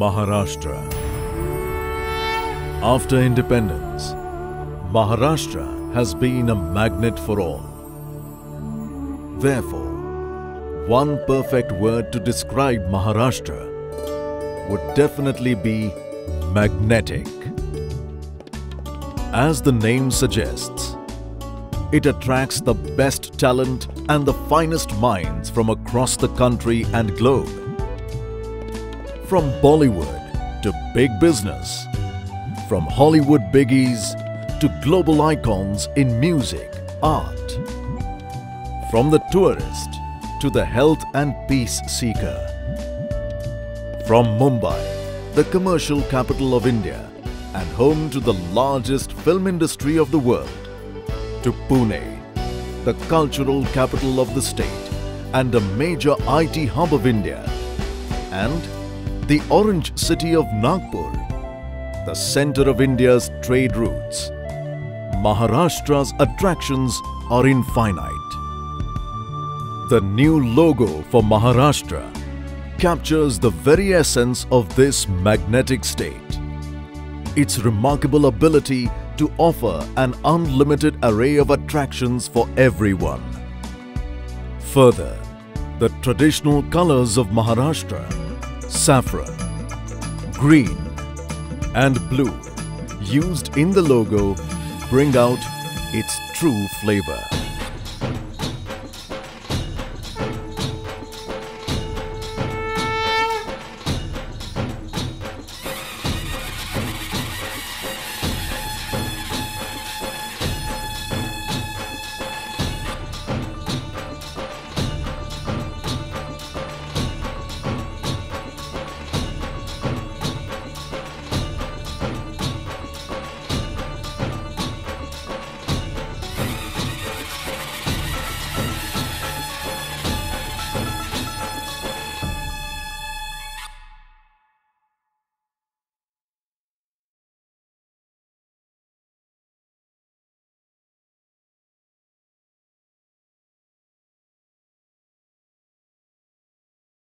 Maharashtra. After independence, Maharashtra has been a magnet for all. Therefore, one perfect word to describe Maharashtra would definitely be magnetic. As the name suggests, it attracts the best talent and the finest minds from across the country and globe. From Bollywood to big business, from Hollywood biggies to global icons in music, art. From the tourist to the health and peace seeker. From Mumbai, the commercial capital of India and home to the largest film industry of the world, to Pune, the cultural capital of the state and a major IT hub of India, and the orange city of Nagpur, the center of India's trade routes. Maharashtra's attractions are infinite. The new logo for Maharashtra captures the very essence of this magnetic state. Its remarkable ability to offer an unlimited array of attractions for everyone. Further, the traditional colors of Maharashtra, saffron, green and blue used in the logo bring out its true flavor.